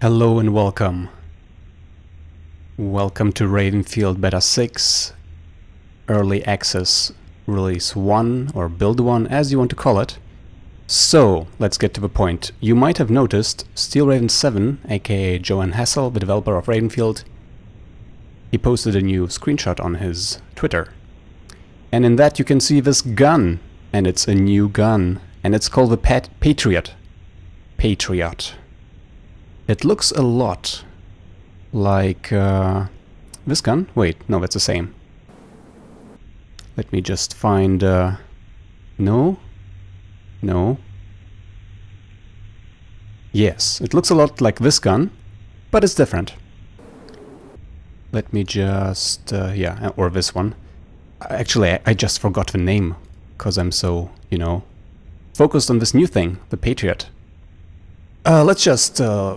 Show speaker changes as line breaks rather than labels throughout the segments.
Hello and welcome. Welcome to Ravenfield Beta 6, Early Access Release 1, or Build 1, as you want to call it. So, let's get to the point. You might have noticed SteelRaven7, aka Johan Hassel, the developer of Ravenfield, he posted a new screenshot on his Twitter. And in that you can see this gun, and it's a new gun, and it's called the Pat Patriot. Patriot. It looks a lot like uh, this gun. Wait, no, that's the same. Let me just find... Uh, no? No. Yes, it looks a lot like this gun, but it's different. Let me just... Uh, yeah, or this one. Actually, I, I just forgot the name, because I'm so, you know, focused on this new thing, the Patriot. Uh, let's just uh,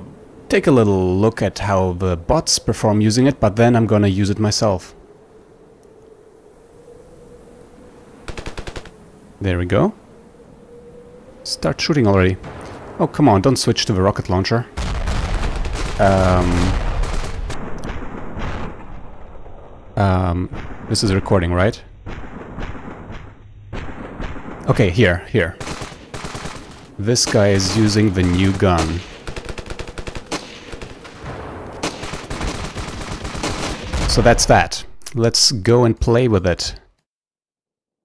take a little look at how the bots perform using it, but then I'm gonna use it myself. There we go. Start shooting already. Oh, come on, don't switch to the rocket launcher. Um, um, this is recording, right? Okay, here, here. This guy is using the new gun. So that's that. Let's go and play with it.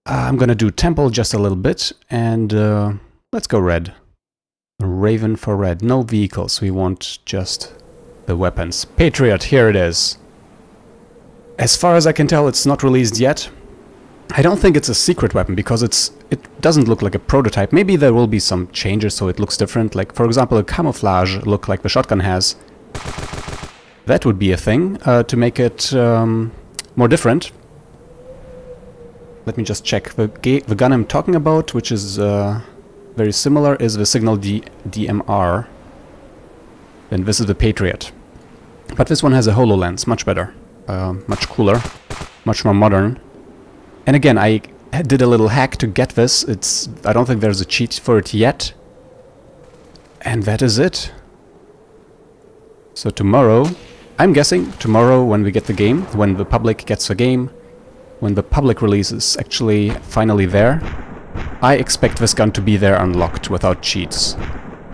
I'm gonna do temple just a little bit, and uh, let's go red. Raven for red. No vehicles, we want just the weapons. Patriot, here it is. As far as I can tell, it's not released yet. I don't think it's a secret weapon, because it's it doesn't look like a prototype. Maybe there will be some changes so it looks different. Like, for example, a camouflage look like the shotgun has. That would be a thing uh, to make it um, more different. Let me just check. The, the gun I'm talking about, which is uh, very similar, is the Signal D DMR. And this is the Patriot. But this one has a HoloLens, much better. Uh, much cooler, much more modern. And again, I did a little hack to get this. It's I don't think there's a cheat for it yet. And that is it. So tomorrow I'm guessing tomorrow when we get the game, when the public gets the game, when the public release is actually finally there, I expect this gun to be there unlocked without cheats.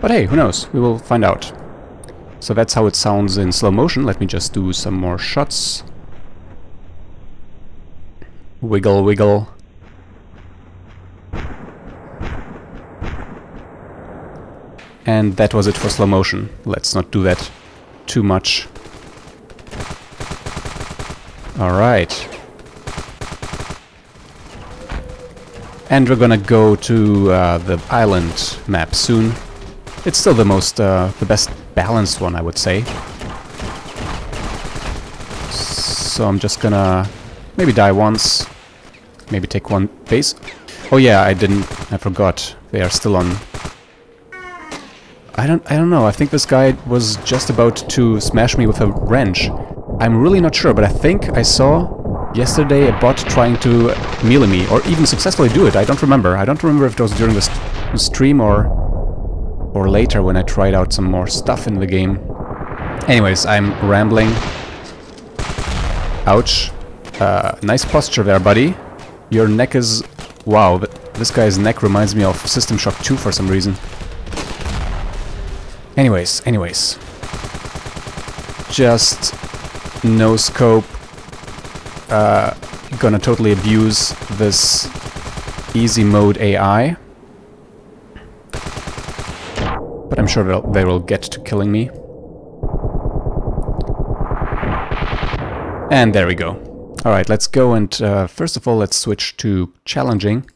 But hey, who knows, we will find out. So that's how it sounds in slow motion. Let me just do some more shots. Wiggle, wiggle. And that was it for slow motion. Let's not do that too much. Alright. And we're gonna go to uh, the island map soon. It's still the most, uh, the best balanced one, I would say. So I'm just gonna maybe die once, maybe take one base. Oh yeah, I didn't, I forgot. They are still on. I don't, I don't know. I think this guy was just about to smash me with a wrench. I'm really not sure, but I think I saw yesterday a bot trying to melee me, or even successfully do it. I don't remember. I don't remember if it was during the st stream or or later when I tried out some more stuff in the game. Anyways, I'm rambling. Ouch. Uh, nice posture there, buddy. Your neck is... Wow, this guy's neck reminds me of System Shock 2 for some reason. Anyways, anyways. Just no scope. Uh, gonna totally abuse this easy mode AI. But I'm sure they will get to killing me. And there we go. Alright, let's go and uh, first of all let's switch to challenging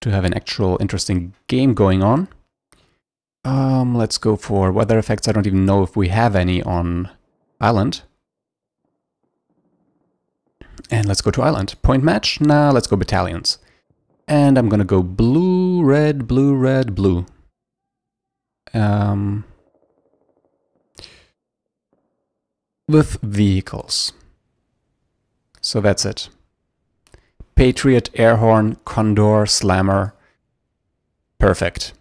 to have an actual interesting game going on. Um, let's go for weather effects. I don't even know if we have any on Island. And let's go to island. Point match? Nah, let's go battalions. And I'm gonna go blue, red, blue, red, blue. Um, with vehicles. So that's it. Patriot, Airhorn, Condor, Slammer. Perfect.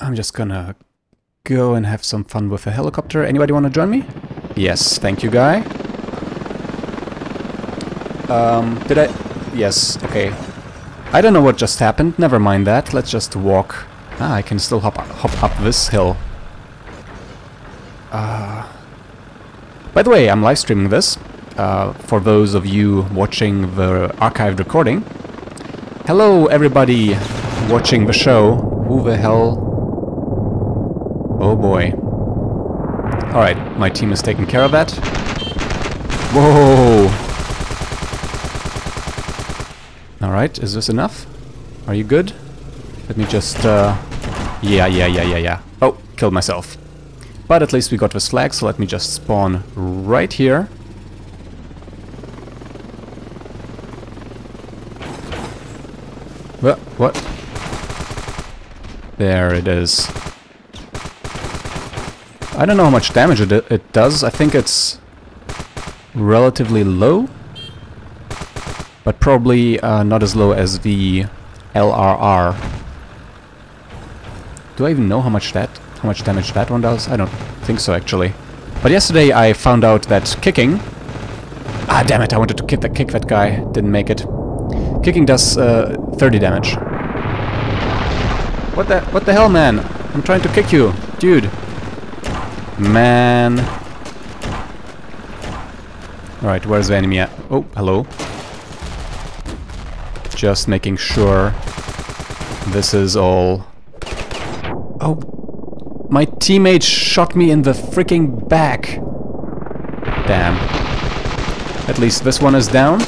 I'm just gonna go and have some fun with a helicopter. Anybody want to join me? Yes, thank you, guy. Um, did I... Yes, okay. I don't know what just happened. Never mind that. Let's just walk. Ah, I can still hop, hop up this hill. Uh, by the way, I'm live streaming this. Uh, for those of you watching the archived recording. Hello, everybody watching the show. Who the hell... Oh boy. Alright, my team is taking care of that. Whoa! Alright, is this enough? Are you good? Let me just, uh... Yeah, yeah, yeah, yeah, yeah. Oh, killed myself. But at least we got the flag, so let me just spawn right here. What? What? There it is. I don't know how much damage it, it does. I think it's relatively low. But probably uh, not as low as the LRR. Do I even know how much that how much damage that one does? I don't think so actually. But yesterday I found out that kicking... Ah damn it, I wanted to kick that, kick that guy, didn't make it. Kicking does uh, 30 damage. What the what the hell man? I'm trying to kick you, dude. Man. Alright, where's the enemy at? Oh, hello. Just making sure this is all... Oh, my teammate shot me in the freaking back. Damn. At least this one is down.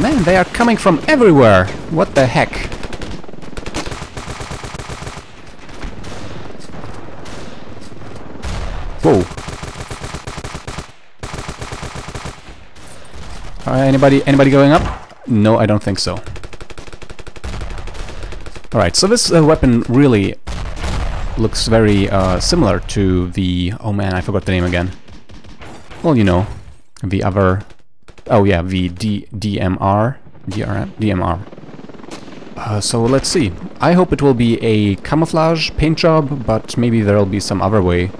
Man, they are coming from everywhere. What the heck? Whoa. Uh, anybody, anybody going up? No, I don't think so. Alright, so this uh, weapon really looks very uh, similar to the... Oh man, I forgot the name again. Well, you know, the other... Oh yeah, the D DMR. DRM? DMR. Uh, so let's see. I hope it will be a camouflage paint job, but maybe there'll be some other way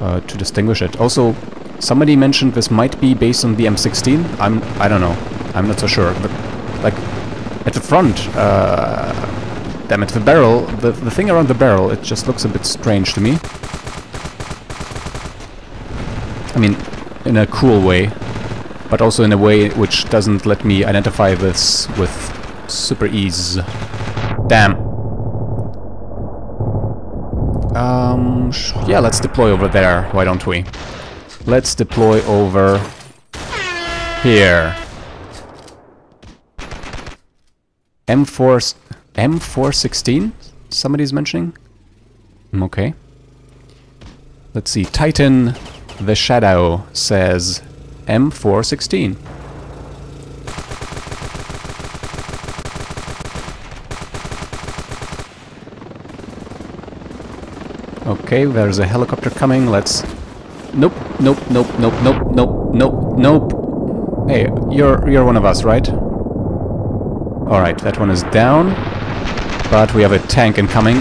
uh, to distinguish it. Also, somebody mentioned this might be based on the M16. I'm... I don't know. I'm not so sure. But, like, at the front, uh, damn it, the barrel, the, the thing around the barrel, it just looks a bit strange to me. I mean, in a cool way, but also in a way which doesn't let me identify this with super ease. Damn. Um, yeah, let's deploy over there, why don't we? Let's deploy over here. M4... M416? Somebody's mentioning? Mm, okay. Let's see. Titan the Shadow says M416. Okay, there's a helicopter coming. Let's... Nope, nope, nope, nope, nope, nope, nope, nope. Hey, you're you're one of us, right? Alright, that one is down. But we have a tank incoming.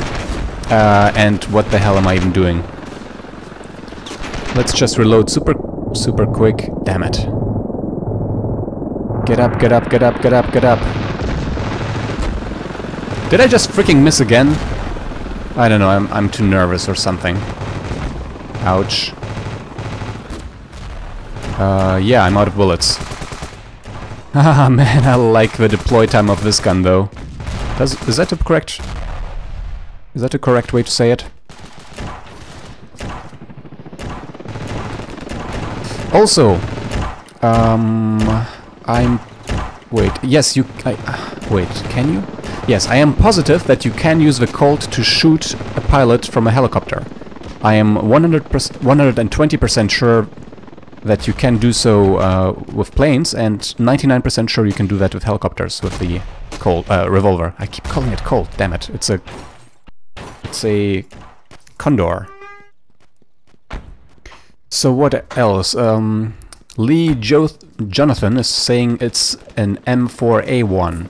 Uh, and what the hell am I even doing? Let's just reload super, super quick. Damn it. Get up, get up, get up, get up, get up. Did I just freaking miss again? I don't know, I'm, I'm too nervous or something. Ouch. Uh, yeah, I'm out of bullets. Ah, man, I like the deploy time of this gun, though. Does, is that the correct... Is that the correct way to say it? Also, um, I'm... Wait, yes, you... I, wait, can you? Yes, I am positive that you can use the Colt to shoot a pilot from a helicopter. I am 100%, 120% sure that you can do so uh, with planes, and 99% sure you can do that with helicopters with the Colt uh, revolver. I keep calling it Colt. Damn it! It's a it's a Condor. So what else? Um, Lee jo Jonathan is saying it's an M4A1.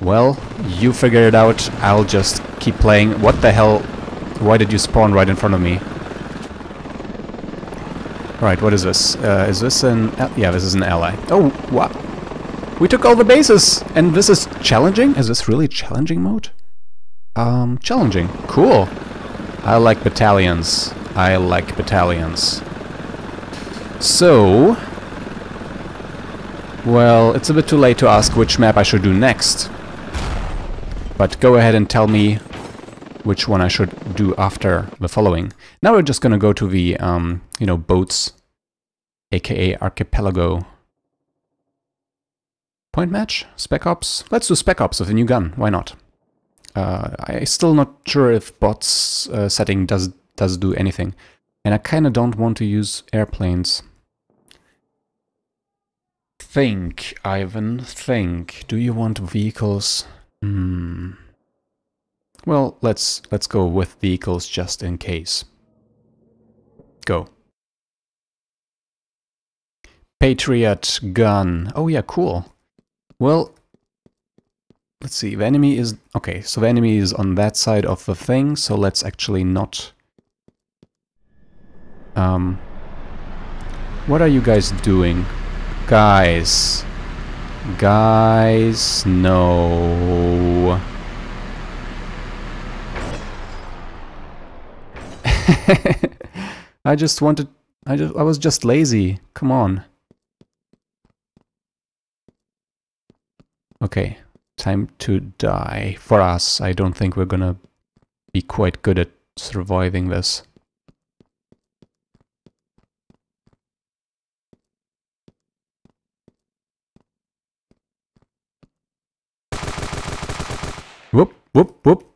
Well, you figure it out. I'll just keep playing. What the hell? Why did you spawn right in front of me? Right, what is this? Uh, is this an... yeah, this is an ally. Oh, what? We took all the bases! And this is challenging? Is this really challenging mode? Um, challenging. Cool. I like battalions. I like battalions. So... Well, it's a bit too late to ask which map I should do next. But go ahead and tell me which one I should do after the following. Now we're just gonna go to the, um, you know, boats, aka archipelago. Point match? Spec Ops? Let's do Spec Ops with a new gun, why not? Uh, I'm still not sure if bots uh, setting does, does do anything. And I kinda don't want to use airplanes. Think, Ivan, think. Do you want vehicles? Hmm. Well, let's let's go with vehicles just in case. Go. Patriot gun. Oh yeah, cool. Well, let's see. The enemy is okay. So the enemy is on that side of the thing. So let's actually not. Um. What are you guys doing, guys? Guys, no. I just wanted... I, just, I was just lazy. Come on. Okay. Time to die. For us, I don't think we're gonna be quite good at surviving this. Whoop, whoop, whoop.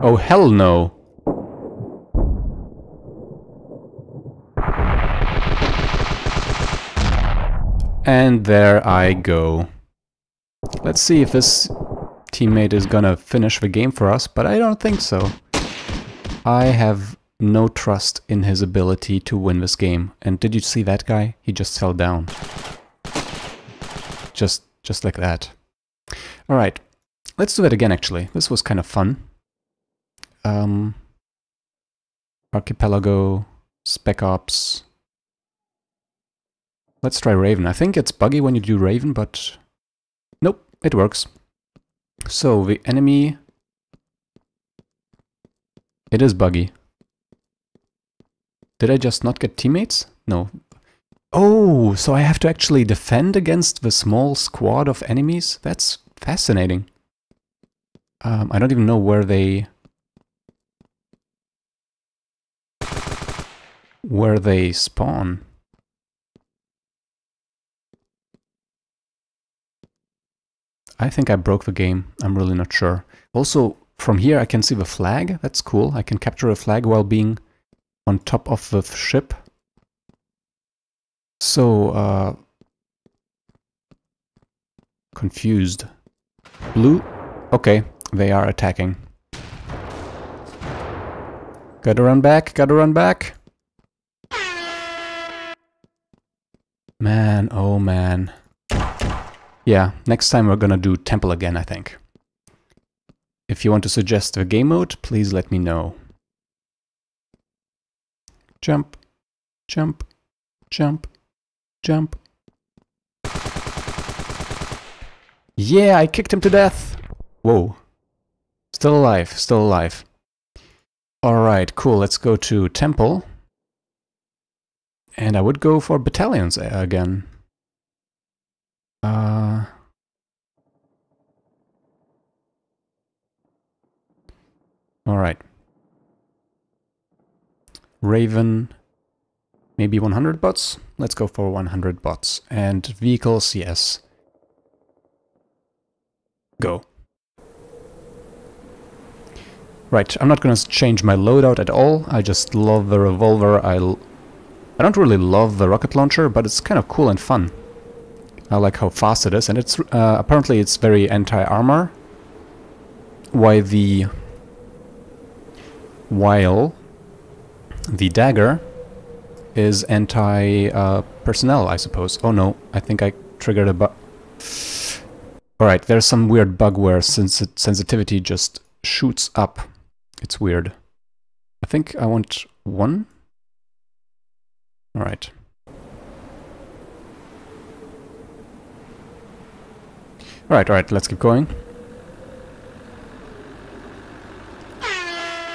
Oh, hell no. And there I go. Let's see if this teammate is gonna finish the game for us, but I don't think so. I have no trust in his ability to win this game. And did you see that guy? He just fell down. Just, just like that. Alright, let's do that again actually. This was kind of fun. Um, Archipelago, Spec Ops. Let's try Raven. I think it's buggy when you do Raven, but nope, it works. So the enemy... It is buggy. Did I just not get teammates? No. Oh, so I have to actually defend against the small squad of enemies? That's Fascinating. Um, I don't even know where they... Where they spawn. I think I broke the game. I'm really not sure. Also, from here I can see the flag. That's cool. I can capture a flag while being on top of the ship. So, uh, confused. Blue? Okay, they are attacking. Gotta run back, gotta run back. Man, oh man. Yeah, next time we're gonna do Temple again, I think. If you want to suggest a game mode, please let me know. Jump, jump, jump, jump. Yeah, I kicked him to death. Whoa. Still alive, still alive. Alright, cool. Let's go to Temple. And I would go for battalions again. Uh... Alright. Raven, maybe 100 bots? Let's go for 100 bots. And vehicles, yes. Go. Right, I'm not gonna change my loadout at all. I just love the revolver. I, I don't really love the rocket launcher, but it's kind of cool and fun. I like how fast it is, and it's uh, apparently it's very anti-armor. Why the while the dagger is anti-personnel, uh, I suppose. Oh no, I think I triggered a bu- Alright, there's some weird bug where sens sensitivity just shoots up. It's weird. I think I want one. Alright. Alright, alright, let's keep going.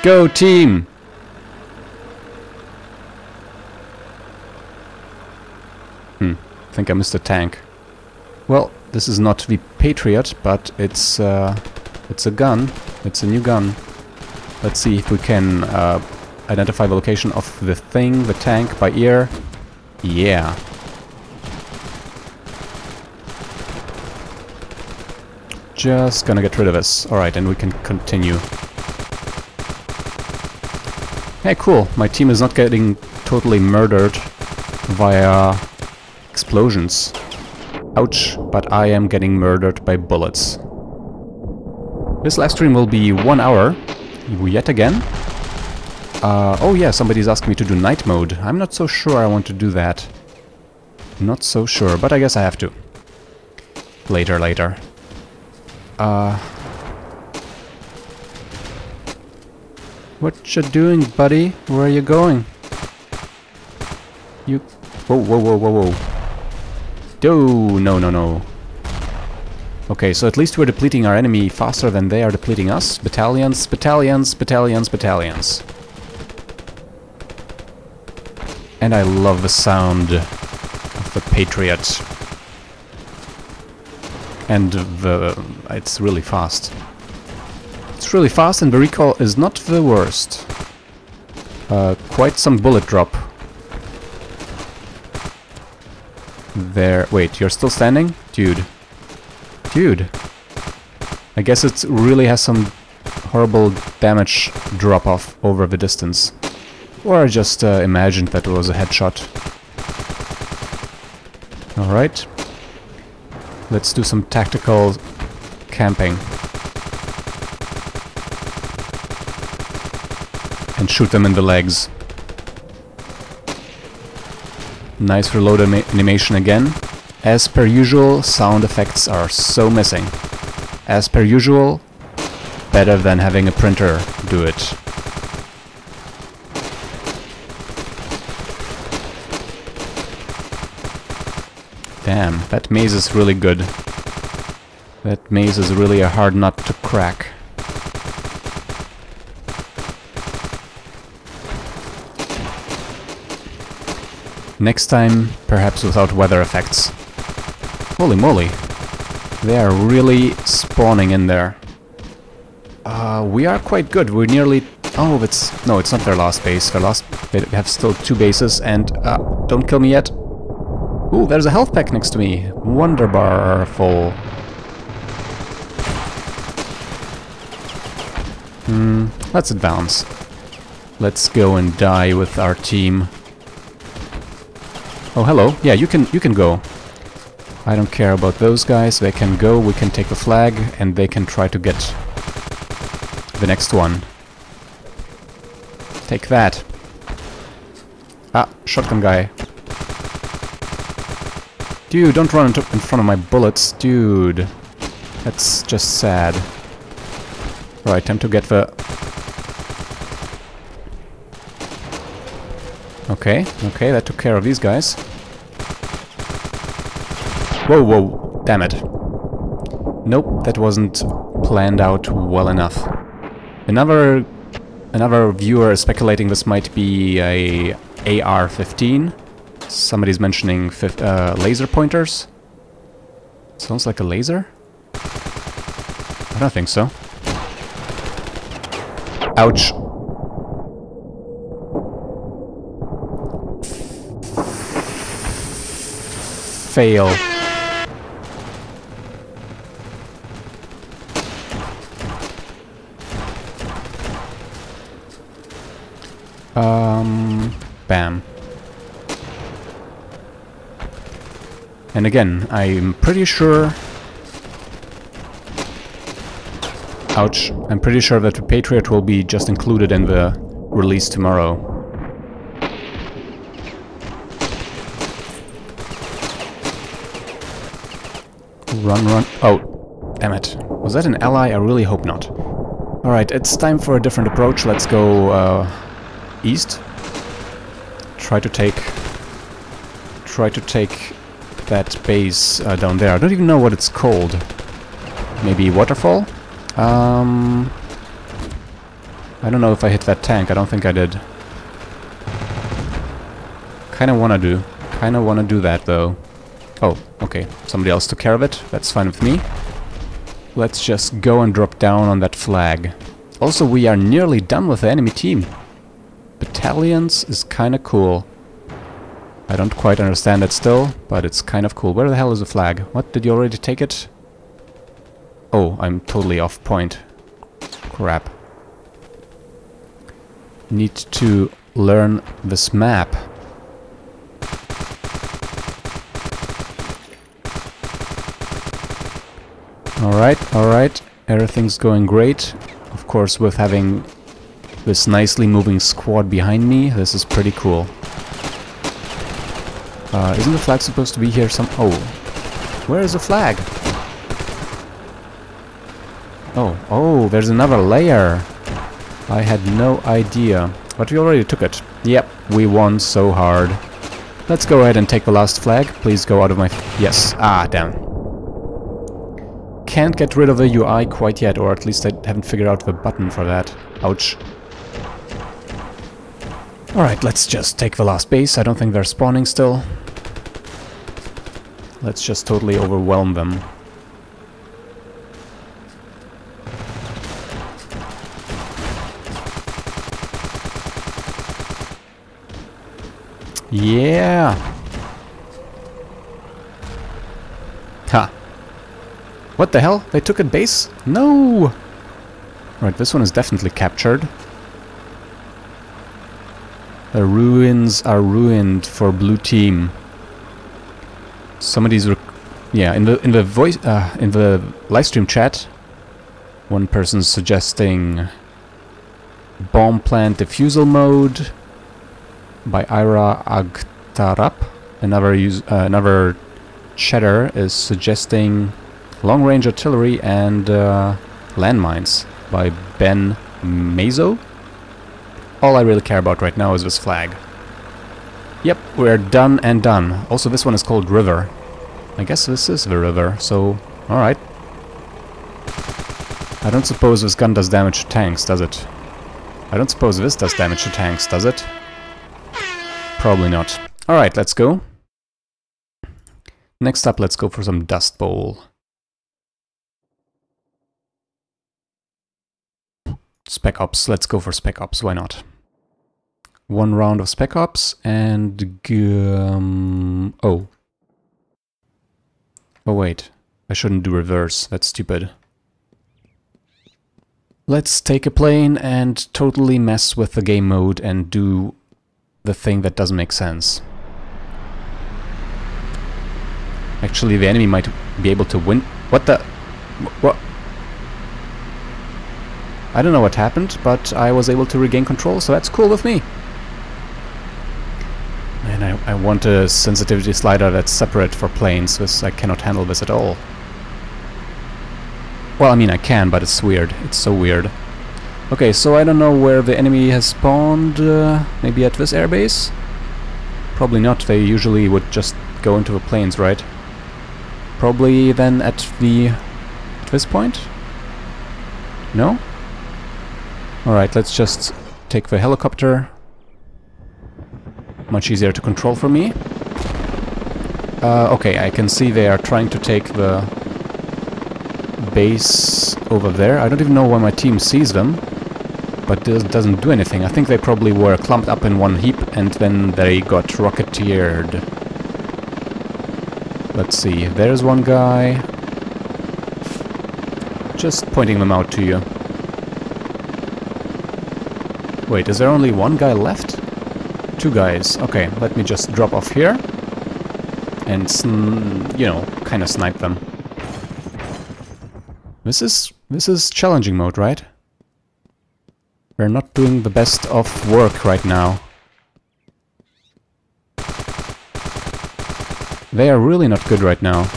Go team! Hmm, I think I missed a tank. Well, this is not the Patriot, but it's uh, it's a gun. It's a new gun. Let's see if we can uh, identify the location of the thing, the tank, by ear. Yeah. Just gonna get rid of this. Alright, and we can continue. Hey, cool. My team is not getting totally murdered via explosions. Ouch, but I am getting murdered by bullets. This live stream will be one hour, yet again. Uh, oh yeah, somebody's asking me to do night mode. I'm not so sure I want to do that. Not so sure, but I guess I have to. Later, later. Uh... What you doing, buddy? Where are you going? You... Whoa, whoa, whoa, whoa, whoa. Oh, no, no, no. Okay, so at least we're depleting our enemy faster than they are depleting us. Battalions, battalions, battalions, battalions. And I love the sound of the Patriot. And the... it's really fast. It's really fast and the recoil is not the worst. Uh, quite some bullet drop there. Wait, you're still standing? Dude. Dude. I guess it really has some horrible damage drop-off over the distance. Or I just uh, imagined that it was a headshot. Alright. Let's do some tactical camping. And shoot them in the legs. Nice reload animation again. As per usual, sound effects are so missing. As per usual, better than having a printer do it. Damn, that maze is really good. That maze is really a hard nut to crack. Next time, perhaps without weather effects. Holy moly. They are really spawning in there. Uh, we are quite good. We're nearly... Oh, it's... No, it's not their last base. Their last... They have still two bases and... Uh, don't kill me yet. Ooh, there's a health pack next to me. Wonderbarful. Hmm, let's advance. Let's go and die with our team. Oh, hello. Yeah, you can you can go. I don't care about those guys. They can go. We can take the flag, and they can try to get the next one. Take that. Ah, shotgun guy. Dude, don't run in front of my bullets, dude. That's just sad. Right, time to get the Okay, okay, that took care of these guys. Whoa, whoa, damn it. Nope, that wasn't planned out well enough. Another another viewer speculating this might be a AR-15. Somebody's mentioning uh, laser pointers. Sounds like a laser? I don't think so. Ouch. fail. Um, bam. And again, I'm pretty sure... Ouch. I'm pretty sure that the Patriot will be just included in the release tomorrow. Run, run. Oh. Damn it. Was that an ally? I really hope not. Alright, it's time for a different approach. Let's go uh, east. Try to take... Try to take that base uh, down there. I don't even know what it's called. Maybe waterfall? Um, I don't know if I hit that tank. I don't think I did. Kinda wanna do. Kinda wanna do that though. Oh, okay. Somebody else took care of it. That's fine with me. Let's just go and drop down on that flag. Also, we are nearly done with the enemy team. Battalions is kinda cool. I don't quite understand it still, but it's kind of cool. Where the hell is the flag? What, did you already take it? Oh, I'm totally off point. Crap. Need to learn this map. Alright, alright. Everything's going great. Of course, with having this nicely moving squad behind me, this is pretty cool. Uh, isn't the flag supposed to be here some... Oh. Where is the flag? Oh, oh, there's another layer. I had no idea. But we already took it. Yep, we won so hard. Let's go ahead and take the last flag. Please go out of my... yes. Ah, damn. Can't get rid of the UI quite yet, or at least I haven't figured out the button for that. Ouch. Alright, let's just take the last base. I don't think they're spawning still. Let's just totally overwhelm them. Yeah! Ha! What the hell? They took a base? No! Right, this one is definitely captured. The ruins are ruined for blue team. Somebody's yeah in the in the voice uh, in the live stream chat, one person's suggesting bomb plant defusal mode by Ira Agtarap. Another use, uh, another chatter is suggesting long-range artillery and uh, landmines by Ben Mazo. All I really care about right now is this flag. Yep, we're done and done. Also, this one is called River. I guess this is the river, so... Alright. I don't suppose this gun does damage to tanks, does it? I don't suppose this does damage to tanks, does it? Probably not. Alright, let's go. Next up, let's go for some Dust Bowl. Spec Ops, let's go for Spec Ops, why not? One round of Spec Ops and... Um, oh. Oh wait, I shouldn't do reverse, that's stupid. Let's take a plane and totally mess with the game mode and do the thing that doesn't make sense. Actually, the enemy might be able to win. What the? What? I don't know what happened, but I was able to regain control, so that's cool with me. I want a sensitivity slider that's separate for planes, because I cannot handle this at all. Well, I mean I can, but it's weird. It's so weird. Okay, so I don't know where the enemy has spawned. Uh, maybe at this airbase? Probably not. They usually would just go into the planes, right? Probably then at the... at this point? No? Alright, let's just take the helicopter. Much easier to control for me. Uh, okay, I can see they are trying to take the base over there. I don't even know why my team sees them but this doesn't do anything. I think they probably were clumped up in one heap and then they got rocketeered. Let's see, there's one guy. Just pointing them out to you. Wait, is there only one guy left? Two guys. Okay, let me just drop off here. And, you know, kind of snipe them. This is... this is challenging mode, right? We're not doing the best of work right now. They are really not good right now.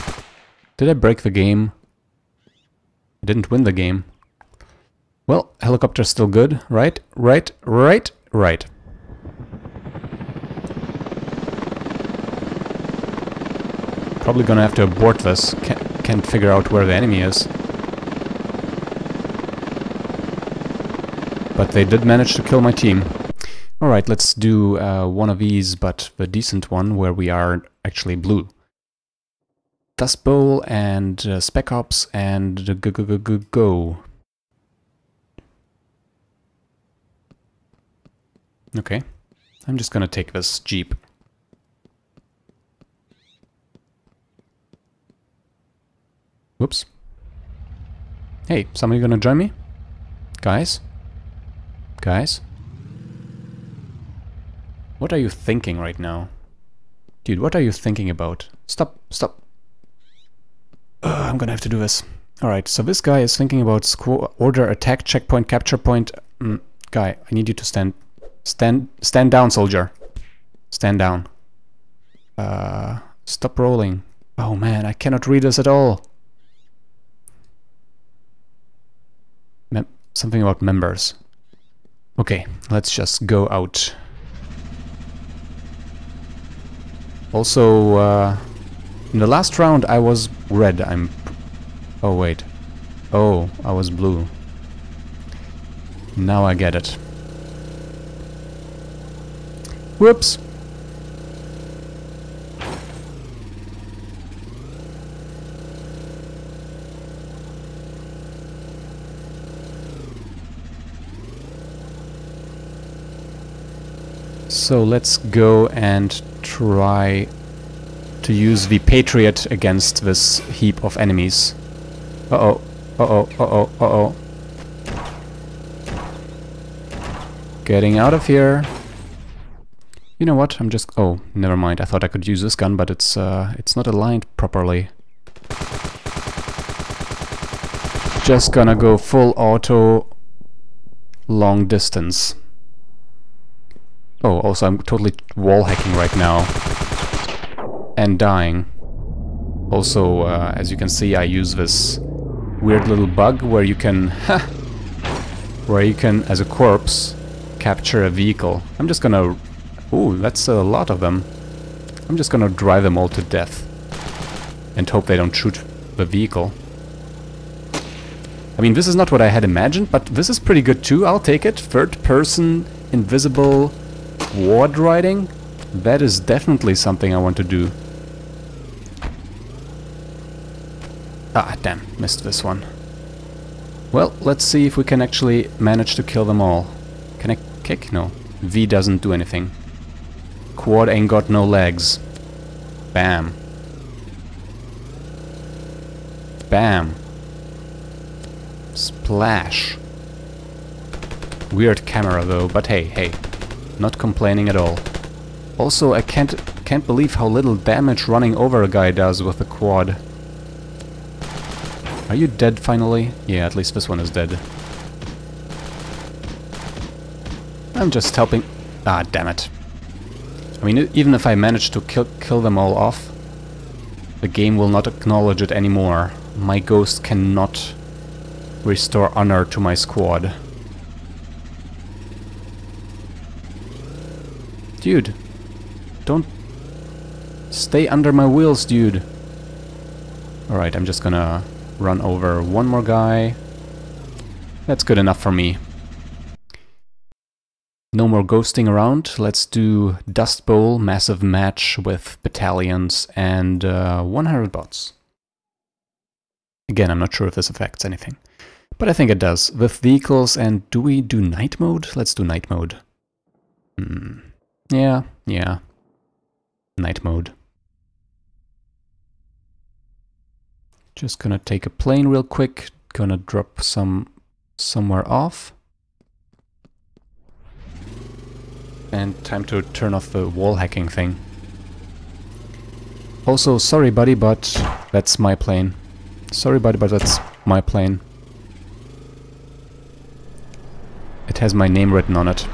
Did I break the game? I didn't win the game. Well, helicopter's still good, right? Right, right, right. Probably gonna have to abort this. Can't, can't figure out where the enemy is. But they did manage to kill my team. Alright, let's do uh, one of these, but the decent one, where we are actually blue. Dust Bowl and uh, Spec Ops and go, go, go, go, go. Okay, I'm just gonna take this Jeep. Whoops. Hey, somebody gonna join me? Guys? Guys? What are you thinking right now? Dude, what are you thinking about? Stop, stop. Uh, I'm gonna have to do this. Alright, so this guy is thinking about order, attack, checkpoint, capture point. Mm, guy, I need you to stand. Stand stand down, soldier. Stand down. Uh, stop rolling. Oh man, I cannot read this at all. Something about members. Okay, let's just go out. Also, uh, in the last round I was red. I'm... Oh, wait. Oh, I was blue. Now I get it. Whoops! So let's go and try to use the Patriot against this heap of enemies. Uh-oh, uh-oh, uh-oh, uh-oh. Getting out of here. You know what, I'm just... Oh, never mind, I thought I could use this gun, but it's, uh, it's not aligned properly. Just gonna go full auto long distance. Oh, also I'm totally wall hacking right now. And dying. Also, uh, as you can see, I use this weird little bug where you can... where you can, as a corpse, capture a vehicle. I'm just gonna... Ooh, that's a lot of them. I'm just gonna drive them all to death. And hope they don't shoot the vehicle. I mean, this is not what I had imagined, but this is pretty good too. I'll take it. Third person, invisible Quad riding? That is definitely something I want to do. Ah, damn, missed this one. Well, let's see if we can actually manage to kill them all. Can I kick? No. V doesn't do anything. Quad ain't got no legs. Bam. Bam. Splash. Weird camera though, but hey, hey, not complaining at all. Also, I can't can't believe how little damage running over a guy does with a quad. Are you dead finally? Yeah, at least this one is dead. I'm just helping... Ah, damn it. I mean, even if I manage to kill, kill them all off, the game will not acknowledge it anymore. My ghost cannot restore honor to my squad. Dude. Don't... Stay under my wheels, dude. Alright, I'm just gonna run over one more guy. That's good enough for me. No more ghosting around. Let's do Dust Bowl, massive match with battalions and uh, 100 bots. Again, I'm not sure if this affects anything. But I think it does. With vehicles and do we do night mode? Let's do night mode. Hmm. Yeah, yeah. Night mode. Just gonna take a plane real quick, gonna drop some somewhere off. And time to turn off the wall hacking thing. Also, sorry buddy, but that's my plane. Sorry buddy, but that's my plane. It has my name written on it.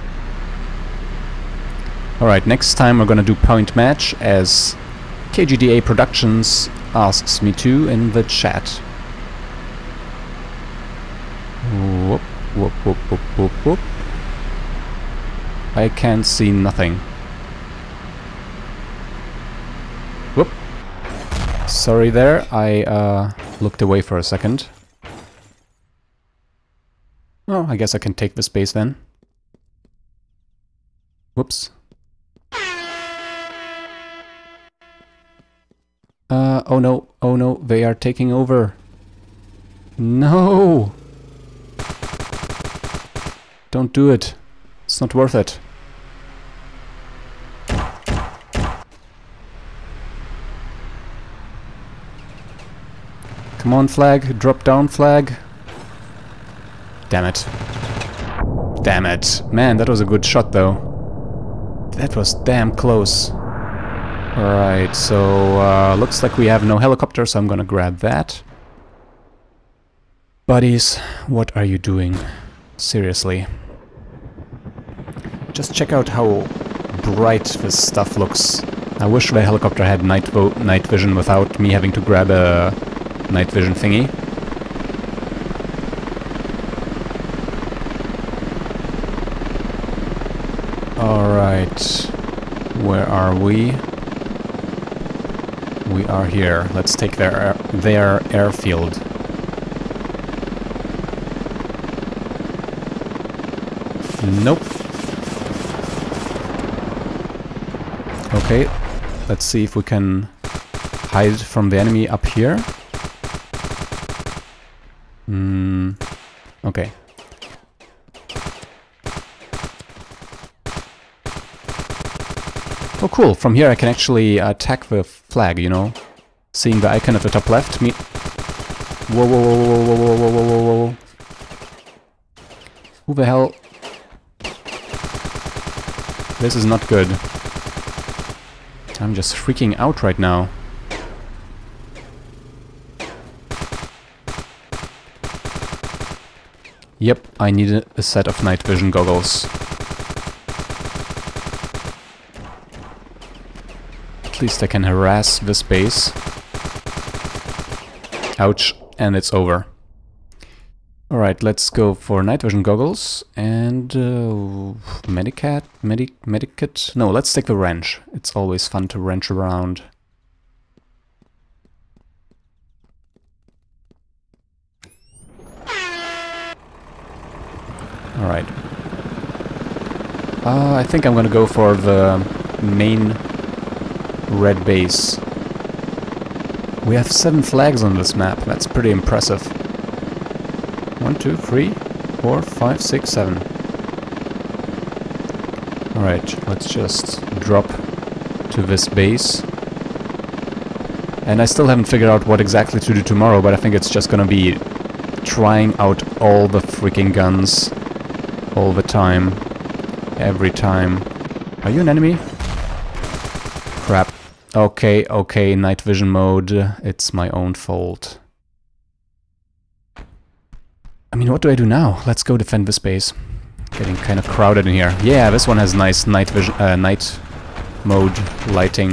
Alright, next time we're gonna do point match as KGDA Productions asks me to in the chat. Whoop, whoop, whoop, whoop, whoop. whoop. I can't see nothing. Whoop. Sorry there, I uh, looked away for a second. Oh, I guess I can take the space then. Whoops. Uh, oh no, oh no, they are taking over. No! Don't do it. It's not worth it. Come on, flag. Drop down, flag. Damn it. Damn it. Man, that was a good shot, though. That was damn close. Alright, so uh, looks like we have no helicopter, so I'm gonna grab that. Buddies, what are you doing? Seriously. Just check out how bright this stuff looks. I wish the helicopter had night, night vision without me having to grab a night vision thingy. Alright, where are we? We are here. Let's take their, their airfield. Nope. Okay, let's see if we can hide from the enemy up here. Hmm. Okay. Oh cool, from here I can actually attack the flag, you know? Seeing the icon at the top left, me... Whoa, whoa, whoa, whoa, whoa, whoa, whoa, whoa, whoa. Who the hell... This is not good. I'm just freaking out right now. Yep, I need a set of night vision goggles. Least I can harass this base. Ouch, and it's over. Alright, let's go for night vision goggles and uh, medicat, medic, medikit. No, let's take the wrench. It's always fun to wrench around. Alright. Uh, I think I'm gonna go for the main red base. We have seven flags on this map. That's pretty impressive. One, two, three, four, five, six, seven. Alright, let's just drop to this base. And I still haven't figured out what exactly to do tomorrow, but I think it's just gonna be trying out all the freaking guns all the time. Every time. Are you an enemy? Okay, okay, night vision mode. It's my own fault. I mean, what do I do now? Let's go defend this base. Getting kind of crowded in here. Yeah, this one has nice night vision, uh, night mode lighting.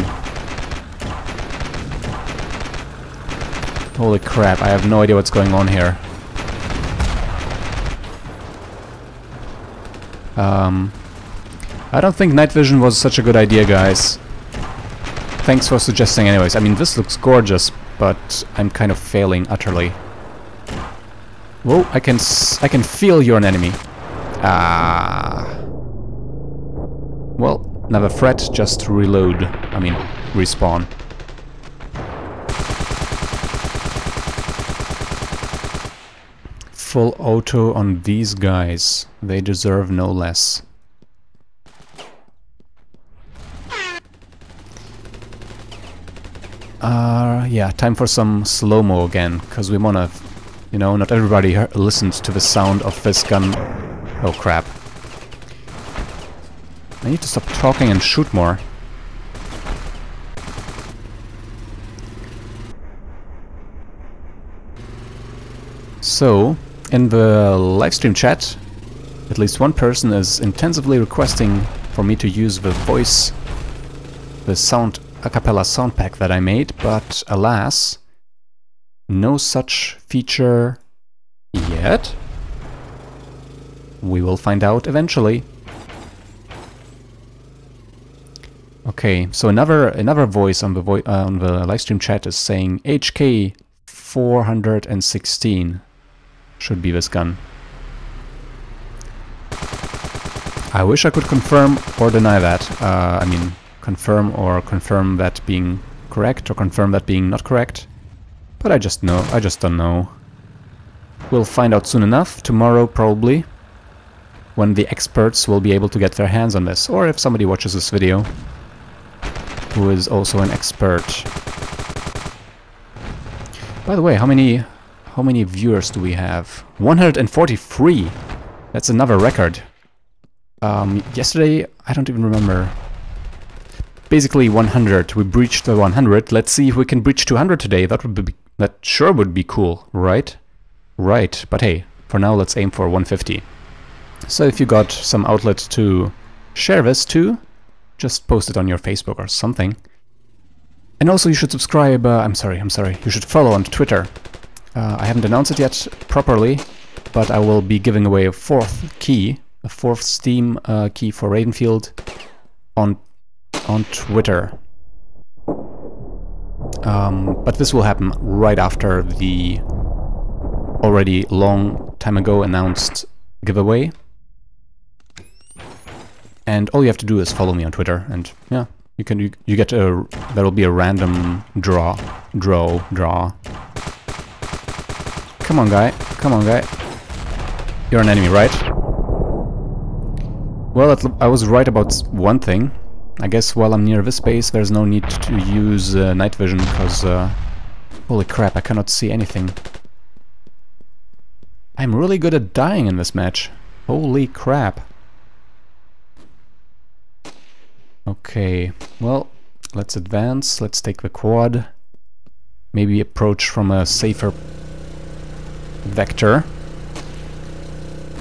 Holy crap, I have no idea what's going on here. Um, I don't think night vision was such a good idea, guys. Thanks for suggesting anyways. I mean, this looks gorgeous, but I'm kind of failing utterly. Whoa, I can I can feel you're an enemy. Ah. Well, never fret, just reload. I mean, respawn. Full auto on these guys. They deserve no less. Uh, yeah, time for some slow-mo again, because we wanna, you know, not everybody listens to the sound of this gun. Oh crap. I need to stop talking and shoot more. So, in the livestream chat, at least one person is intensively requesting for me to use the voice, the sound a cappella sound pack that I made, but alas, no such feature yet. We will find out eventually. Okay, so another another voice on the vo uh, on the live stream chat is saying HK 416 should be this gun. I wish I could confirm or deny that. Uh, I mean, confirm or confirm that being correct or confirm that being not correct. But I just know. I just don't know. We'll find out soon enough. Tomorrow, probably. When the experts will be able to get their hands on this. Or if somebody watches this video who is also an expert. By the way, how many how many viewers do we have? 143! That's another record. Um, yesterday, I don't even remember. Basically 100. We breached the 100. Let's see if we can breach 200 today. That would be that sure would be cool, right? Right. But hey, for now let's aim for 150. So if you got some outlet to share this to, just post it on your Facebook or something. And also you should subscribe, uh, I'm sorry, I'm sorry, you should follow on Twitter. Uh, I haven't announced it yet properly, but I will be giving away a fourth key, a fourth Steam uh, key for Ravenfield on, on Twitter. Um, but this will happen right after the already long time ago announced giveaway. And all you have to do is follow me on Twitter, and yeah, you can you, you get a that'll be a random draw, draw, draw. Come on, guy. Come on, guy. You're an enemy, right? Well, I was right about one thing. I guess while I'm near this base, there's no need to use uh, night vision, because... Uh, holy crap, I cannot see anything. I'm really good at dying in this match. Holy crap. Okay, well, let's advance, let's take the quad. Maybe approach from a safer vector.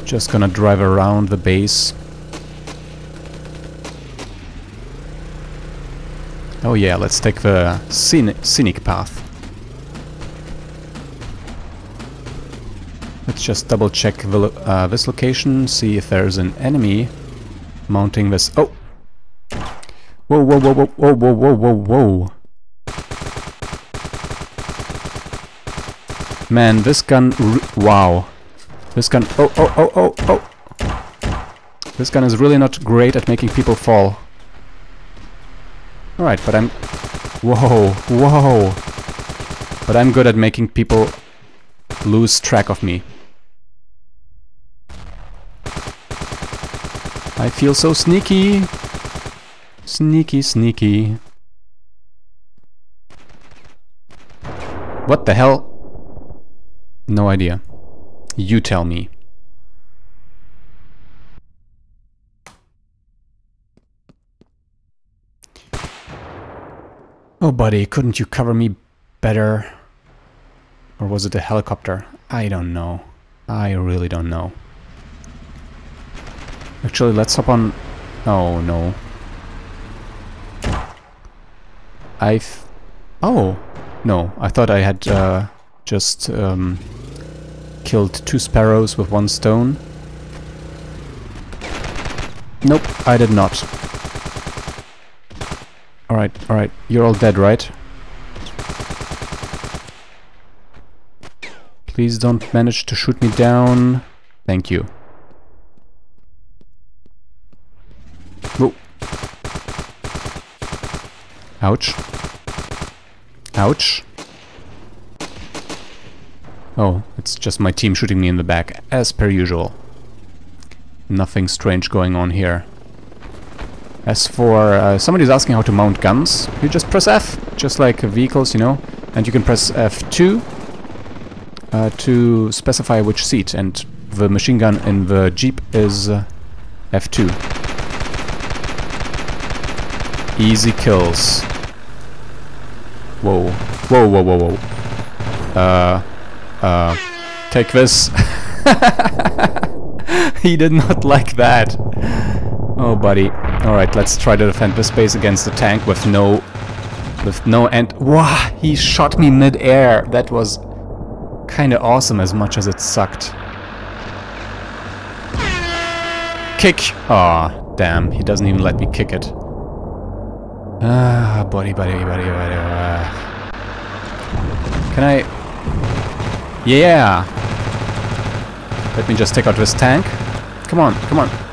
Just gonna drive around the base. Oh yeah, let's take the scenic, path. Let's just double check the, uh, this location, see if there's an enemy mounting this... Oh! Whoa, whoa, whoa, whoa, whoa, whoa, whoa, whoa, Man, this gun... Wow. This gun... Oh, oh, oh, oh, oh! This gun is really not great at making people fall. Alright, but I'm... Whoa, whoa! But I'm good at making people lose track of me. I feel so sneaky! Sneaky, sneaky. What the hell? No idea. You tell me. Oh buddy, couldn't you cover me better? Or was it a helicopter? I don't know. I really don't know. Actually, let's hop on... Oh, no. I've... Oh! No, I thought I had uh, just um, killed two sparrows with one stone. Nope, I did not. Alright, alright, you're all dead, right? Please don't manage to shoot me down. Thank you. Whoa. Ouch. Ouch. Oh, it's just my team shooting me in the back, as per usual. Nothing strange going on here. As for uh, somebody's asking how to mount guns, you just press F, just like vehicles, you know, and you can press F2 uh, to specify which seat, and the machine gun in the Jeep is uh, F2. Easy kills. Whoa. Whoa, whoa, whoa, whoa. Uh, uh, take this. he did not like that. Oh, buddy. Alright, let's try to defend this base against the tank with no... With no end... Wow, he shot me mid-air. That was kinda awesome as much as it sucked. kick. Oh, damn. He doesn't even let me kick it. Ah, buddy, buddy, buddy, buddy. Uh. Can I... Yeah! Let me just take out this tank. Come on, come on.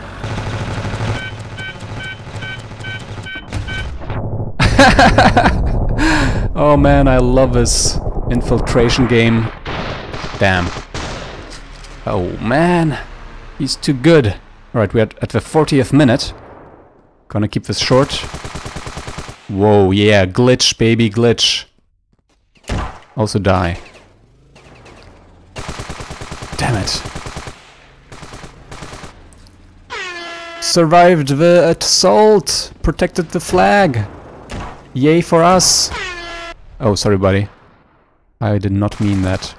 oh man, I love this infiltration game. Damn. Oh man, he's too good. Alright, we're at the 40th minute. Gonna keep this short. Whoa, yeah, glitch, baby, glitch. Also die. Damn it. Survived the assault! Protected the flag! Yay for us! Oh, sorry, buddy. I did not mean that.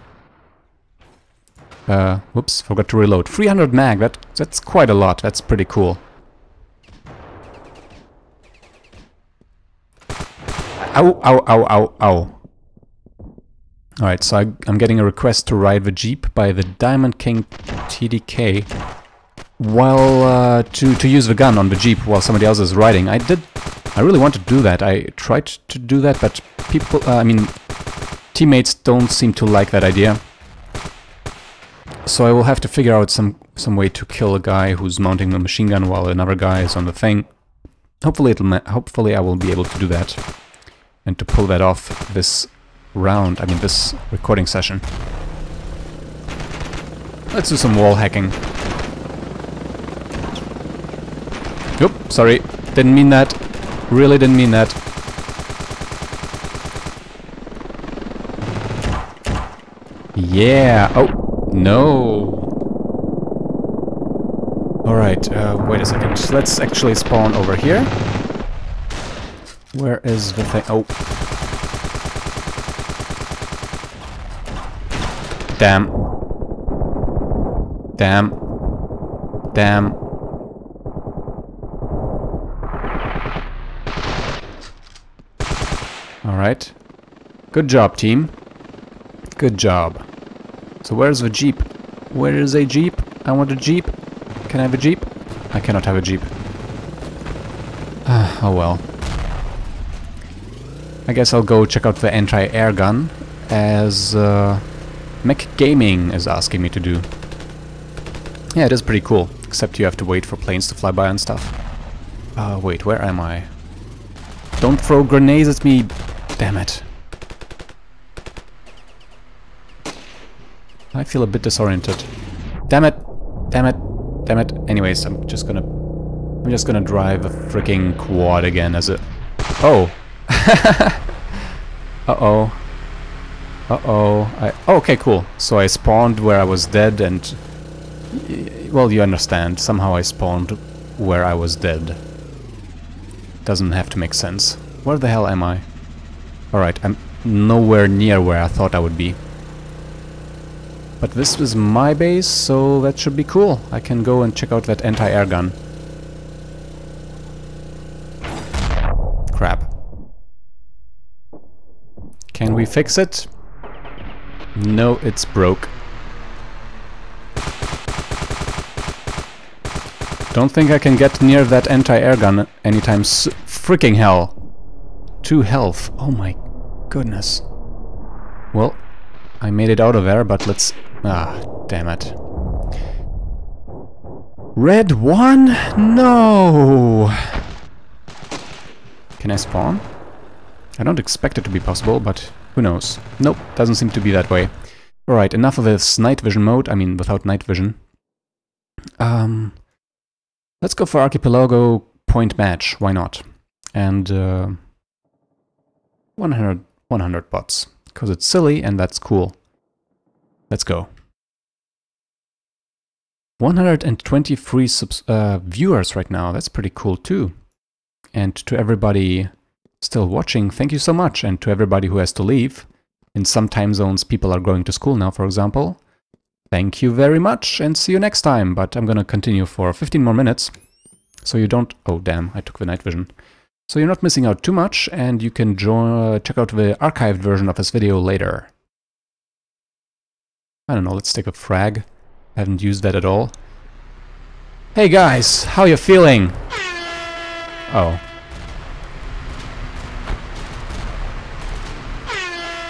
Uh, whoops, forgot to reload. 300 mag, that, that's quite a lot. That's pretty cool. Ow, ow, ow, ow, ow. Alright, so I, am getting a request to ride the Jeep by the Diamond King TDK while uh, to, to use the gun on the Jeep while somebody else is riding. I did I really want to do that. I tried to do that, but people, uh, I mean, teammates don't seem to like that idea. So I will have to figure out some some way to kill a guy who's mounting a machine gun while another guy is on the thing. Hopefully it'll hopefully I will be able to do that and to pull that off this round, I mean this recording session. Let's do some wall hacking. Oop, sorry, didn't mean that. Really didn't mean that. Yeah. Oh, no. Alright, uh, wait a second. Let's actually spawn over here. Where is the thing? Oh. Damn. Damn. Damn. Alright. Good job, team. Good job. So where's the jeep? Where is a jeep? I want a jeep. Can I have a jeep? I cannot have a jeep. Ah, oh well. I guess I'll go check out the anti-air gun as uh, Mech Gaming is asking me to do. Yeah, it is pretty cool, except you have to wait for planes to fly by and stuff. Uh, wait, where am I? Don't throw grenades at me, Damn it. I feel a bit disoriented. Damn it! Damn it! Damn it! Anyways, I'm just gonna... I'm just gonna drive a freaking quad again as a... Oh! Uh-oh. Uh-oh. I... Oh, okay, cool. So I spawned where I was dead and... Well, you understand. Somehow I spawned where I was dead. Doesn't have to make sense. Where the hell am I? Alright, I'm nowhere near where I thought I would be. But this is my base, so that should be cool. I can go and check out that anti-air gun. Crap. Can we fix it? No, it's broke. Don't think I can get near that anti-air gun anytime s- freaking hell. Two health. Oh my goodness. Well, I made it out of there, but let's... Ah, damn it. Red one? No! Can I spawn? I don't expect it to be possible, but who knows. Nope, doesn't seem to be that way. Alright, enough of this night vision mode. I mean, without night vision. Um, let's go for Archipelago point match. Why not? And... Uh, 100, 100 bots. Because it's silly and that's cool. Let's go. 123 subs uh, viewers right now. That's pretty cool too. And to everybody still watching, thank you so much. And to everybody who has to leave. In some time zones, people are going to school now, for example. Thank you very much and see you next time. But I'm going to continue for 15 more minutes. So you don't... Oh, damn, I took the night vision. So you're not missing out too much, and you can join, uh, check out the archived version of this video later. I don't know, let's take a frag. I haven't used that at all. Hey guys, how you feeling? Oh.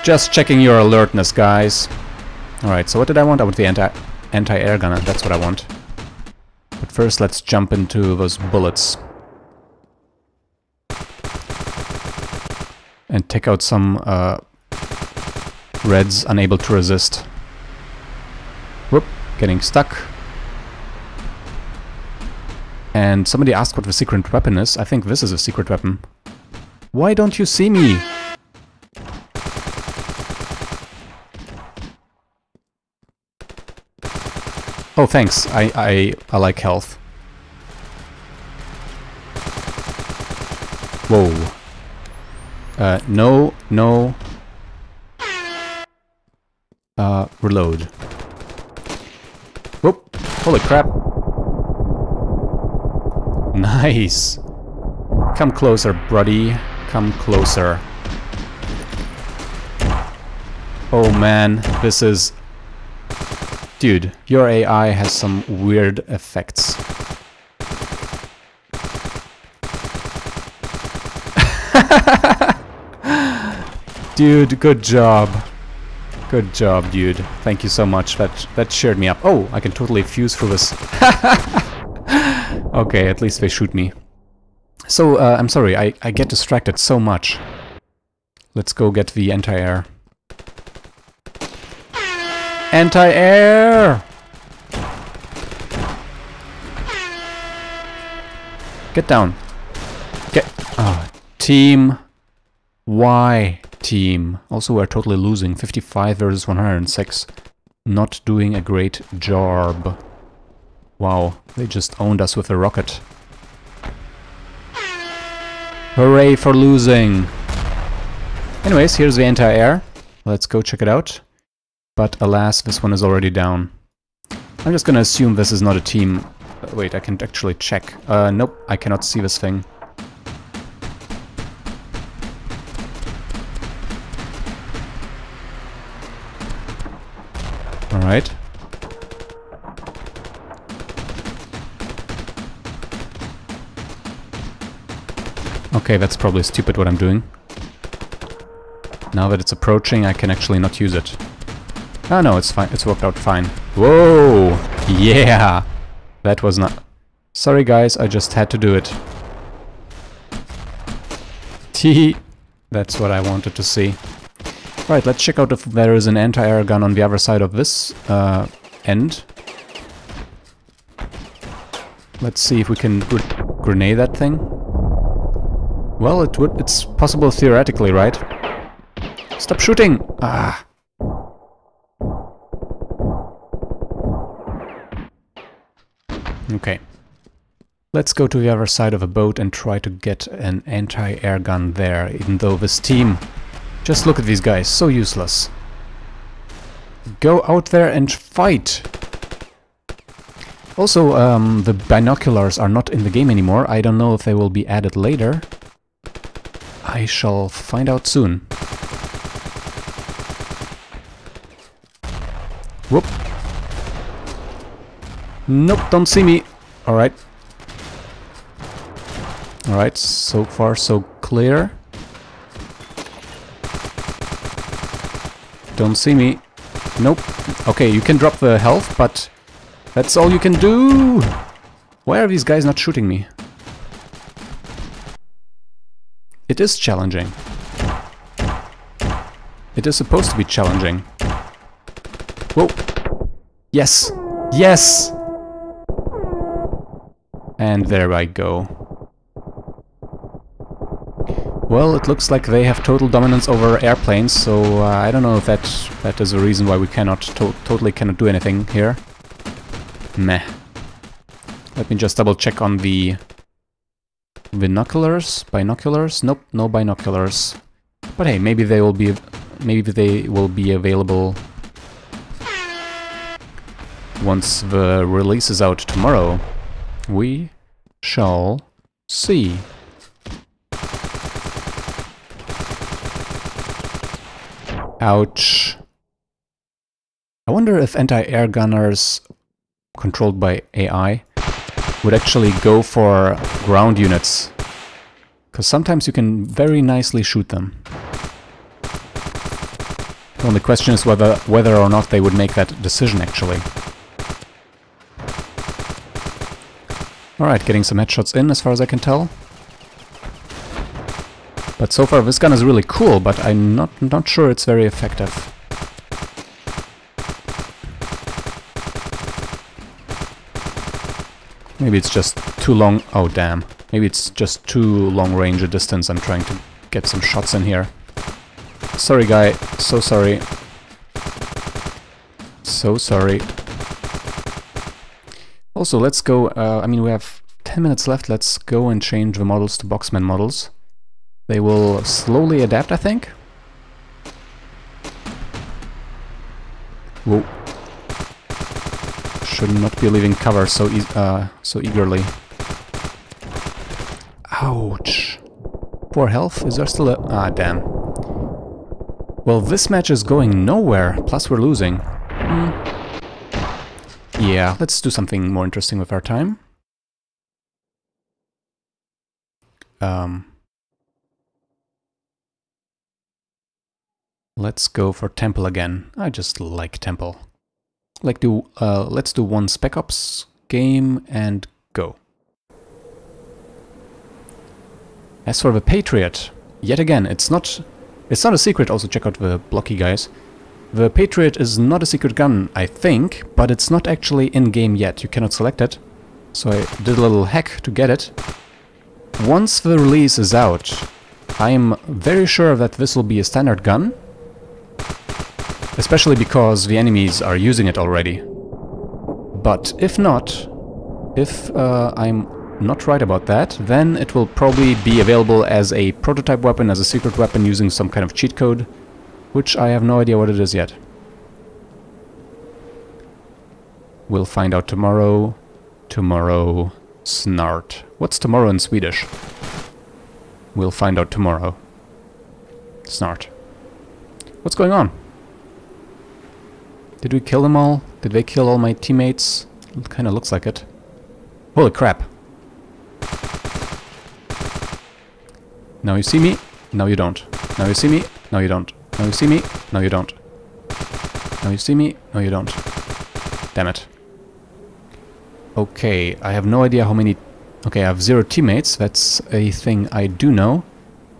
Just checking your alertness, guys. Alright, so what did I want? I want the anti anti-air gunner. That's what I want. But first, let's jump into those bullets. And take out some uh, reds unable to resist. Whoop, getting stuck. And somebody asked what the secret weapon is. I think this is a secret weapon. Why don't you see me? Oh, thanks. I, I, I like health. Whoa. Uh, no, no. Uh, reload. Whoop. Holy crap. Nice. Come closer, buddy. Come closer. Oh man, this is... Dude, your AI has some weird effects. dude, good job. Good job, dude. Thank you so much. That that cheered me up. Oh, I can totally fuse for this. Okay, at least they shoot me. So, uh, I'm sorry, I, I get distracted so much. Let's go get the anti-air. Anti-air! Get down. Get... Oh, team. Why team? Also, we're totally losing. 55 versus 106. Not doing a great job. Wow, they just owned us with a rocket. Hooray for losing! Anyways, here's the anti-air. Let's go check it out. But alas, this one is already down. I'm just gonna assume this is not a team. Uh, wait, I can actually check. Uh, nope, I cannot see this thing. Alright. Okay, that's probably stupid what I'm doing. Now that it's approaching, I can actually not use it. Oh no, it's fine. It's worked out fine. Whoa! Yeah! That was not... Sorry guys, I just had to do it. Tee. That's what I wanted to see. Right, let's check out if there is an anti-air gun on the other side of this uh, end. Let's see if we can gr grenade that thing. Well, it would. It's possible theoretically, right? Stop shooting! Ah. Okay. Let's go to the other side of a boat and try to get an anti-air gun there, even though this team... Just look at these guys, so useless. Go out there and fight! Also, um, the binoculars are not in the game anymore. I don't know if they will be added later. I shall find out soon. Whoop. Nope, don't see me. Alright. Alright, so far so clear. Don't see me. Nope. Okay, you can drop the health, but that's all you can do. Why are these guys not shooting me? It is challenging. It is supposed to be challenging. Whoa! Yes! Yes! And there I go. Well, it looks like they have total dominance over airplanes, so uh, I don't know if that that is a reason why we cannot to totally cannot do anything here. Meh. Let me just double check on the Binoculars? Binoculars? Nope, no binoculars. But hey, maybe they will be maybe they will be available once the release is out tomorrow. We shall see. Ouch. I wonder if anti-air gunners controlled by AI would actually go for ground units. Because sometimes you can very nicely shoot them. The only question is whether, whether or not they would make that decision actually. Alright, getting some headshots in as far as I can tell. But so far this gun is really cool, but I'm not, not sure it's very effective. Maybe it's just too long... Oh, damn. Maybe it's just too long range a distance. I'm trying to get some shots in here. Sorry, guy. So sorry. So sorry. Also, let's go... Uh, I mean, we have 10 minutes left. Let's go and change the models to Boxman models. They will slowly adapt, I think. Whoa. Should not be leaving cover so e uh, so eagerly. Ouch. Poor health. Is there still a... Ah, damn. Well, this match is going nowhere, plus we're losing. Mm. Yeah, let's do something more interesting with our time. Um... Let's go for Temple again. I just like Temple. Like do uh, let's do one Spec Ops game and go. As for the Patriot, yet again, it's not it's not a secret. Also check out the blocky guys. The Patriot is not a secret gun, I think, but it's not actually in-game yet. You cannot select it. So I did a little hack to get it. Once the release is out, I am very sure that this will be a standard gun, Especially because the enemies are using it already. But if not, if uh, I'm not right about that, then it will probably be available as a prototype weapon, as a secret weapon using some kind of cheat code, which I have no idea what it is yet. We'll find out tomorrow. Tomorrow, snart. What's tomorrow in Swedish? We'll find out tomorrow. Snart. What's going on? Did we kill them all? Did they kill all my teammates? It kinda looks like it. Holy crap. Now you see me, now you don't. Now you see me, now you don't. Now you see me, now you don't. Now you see me, now you don't. Damn it. Okay, I have no idea how many... Okay, I have zero teammates, that's a thing I do know.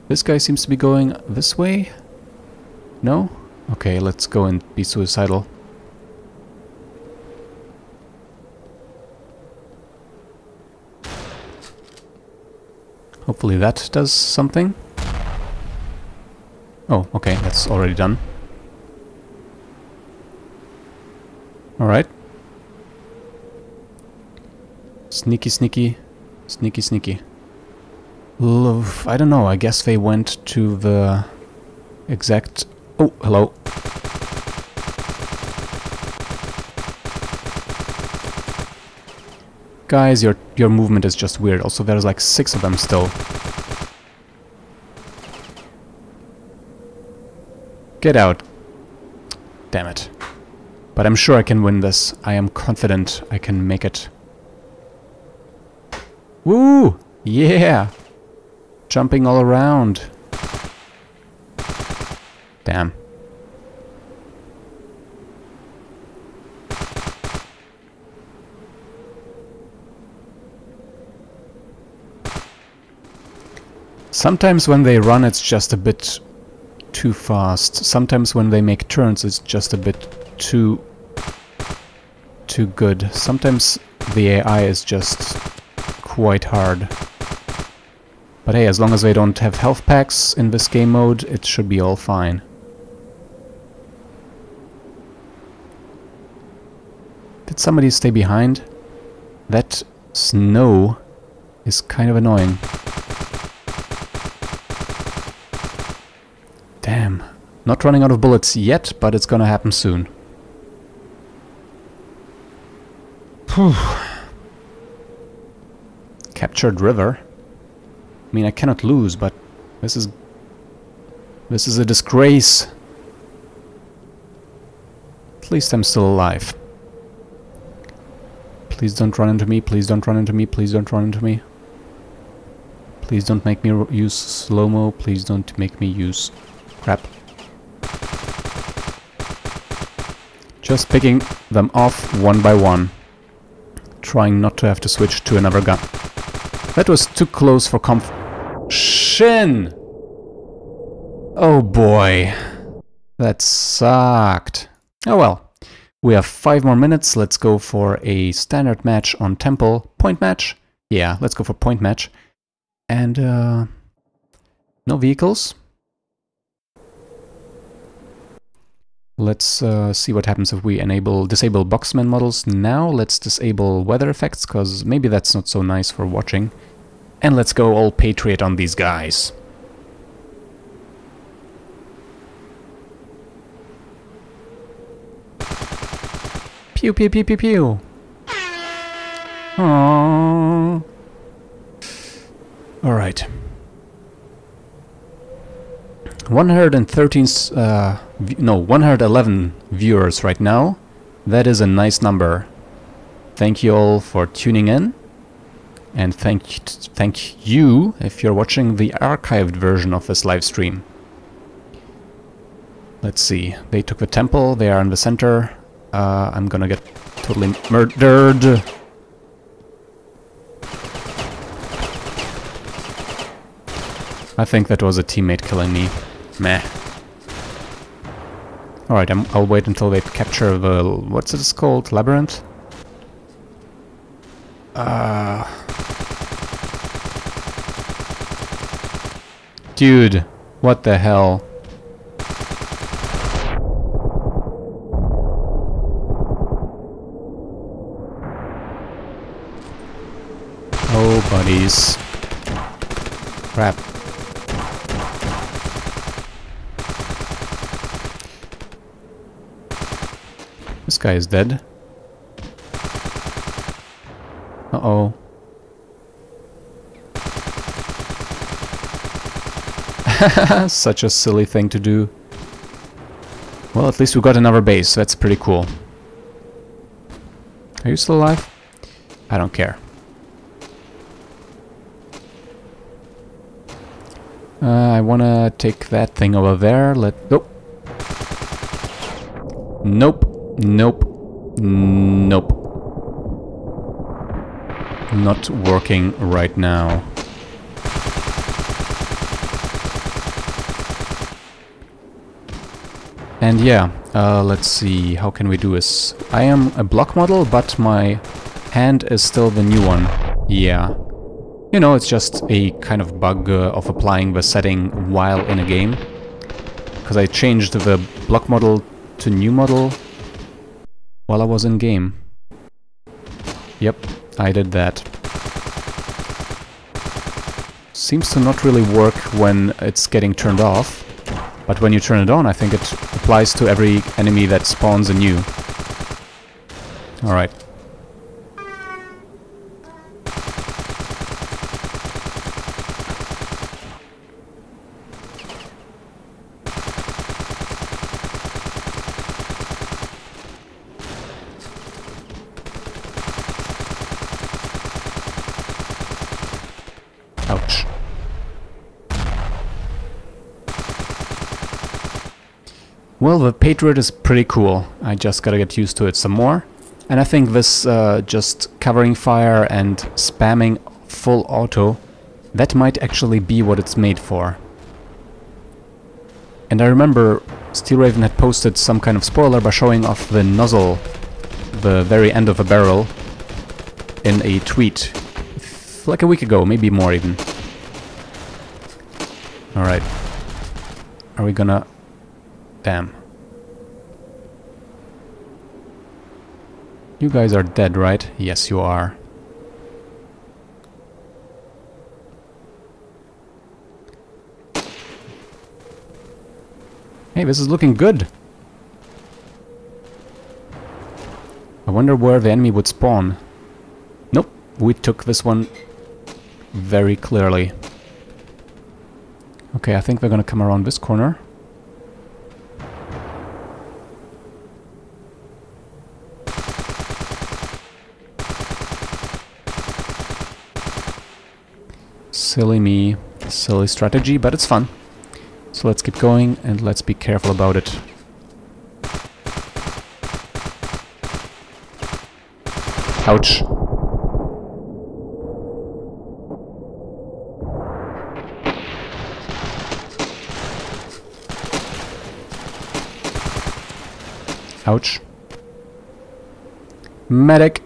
This guy seems to be going this way? No? Okay, let's go and be suicidal. Hopefully that does something. Oh, okay, that's already done. Alright. Sneaky, sneaky, sneaky, sneaky. Love, I don't know, I guess they went to the exact... Oh, hello. Guys, your your movement is just weird. Also, there's like six of them still. Get out. Damn it. But I'm sure I can win this. I am confident I can make it. Woo! Yeah! Jumping all around. Damn. Sometimes when they run it's just a bit too fast. Sometimes when they make turns it's just a bit too too good. Sometimes the AI is just quite hard. But hey, as long as they don't have health packs in this game mode, it should be all fine. Did somebody stay behind? That snow is kind of annoying. Damn. Not running out of bullets yet, but it's gonna happen soon. Captured river. I mean, I cannot lose, but this is... This is a disgrace. At least I'm still alive. Please don't run into me, please don't run into me, please don't run into me. Please don't make me use slow-mo, please don't make me use... crap. Just picking them off one by one. Trying not to have to switch to another gun. That was too close for comfort. Shin! Oh boy. That sucked. Oh well. We have five more minutes. Let's go for a standard match on Temple. Point match? Yeah, let's go for point match. And, uh... No vehicles. Let's uh, see what happens if we enable disable boxman models now. Let's disable weather effects, because maybe that's not so nice for watching. And let's go all Patriot on these guys. Pew pew pew pew pew. Aww. All right. 113, uh, no, 111 viewers right now. That is a nice number. Thank you all for tuning in. And thank, thank you if you're watching the archived version of this live stream. Let's see. They took the temple. They are in the center. Uh, I'm gonna get totally murdered. I think that was a teammate killing me. Meh. Alright, I'll wait until they capture the... what's it called? Labyrinth? Uh... Dude, what the hell? Oh, buddies. Crap. Guy is dead. Uh-oh. Such a silly thing to do. Well, at least we got another base. That's pretty cool. Are you still alive? I don't care. Uh, I wanna take that thing over there. Let... Nope. Nope. Nope. Nope. Not working right now. And yeah, uh, let's see, how can we do this? I am a block model, but my hand is still the new one. Yeah. You know, it's just a kind of bug uh, of applying the setting while in a game. Because I changed the block model to new model while I was in game. Yep, I did that. Seems to not really work when it's getting turned off, but when you turn it on I think it applies to every enemy that spawns anew. Alright. Well, the Patriot is pretty cool. I just gotta get used to it some more. And I think this uh, just covering fire and spamming full auto, that might actually be what it's made for. And I remember Steel Raven had posted some kind of spoiler by showing off the nozzle, the very end of a barrel, in a tweet. Like a week ago, maybe more even. Alright. Are we gonna Damn. You guys are dead, right? Yes, you are. Hey, this is looking good. I wonder where the enemy would spawn. Nope, we took this one very clearly. Okay, I think they're gonna come around this corner. Silly me, silly strategy, but it's fun. So let's keep going and let's be careful about it. Ouch. Ouch. Medic.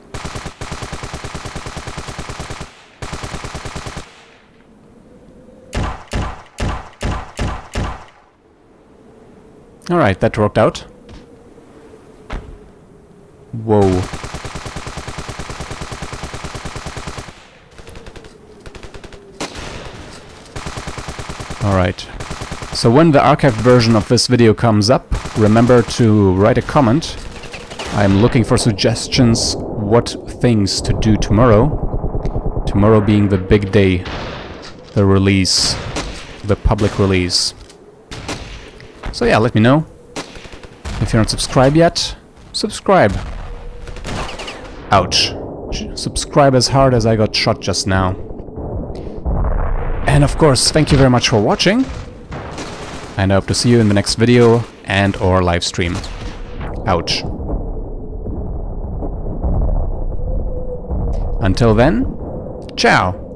Alright, that worked out. Whoa. Alright. So when the archived version of this video comes up, remember to write a comment. I'm looking for suggestions what things to do tomorrow. Tomorrow being the big day, the release, the public release. So yeah, let me know. If you're not subscribed yet, subscribe. Ouch. Subscribe as hard as I got shot just now. And of course, thank you very much for watching. And I hope to see you in the next video and or live stream. Ouch. Until then, ciao!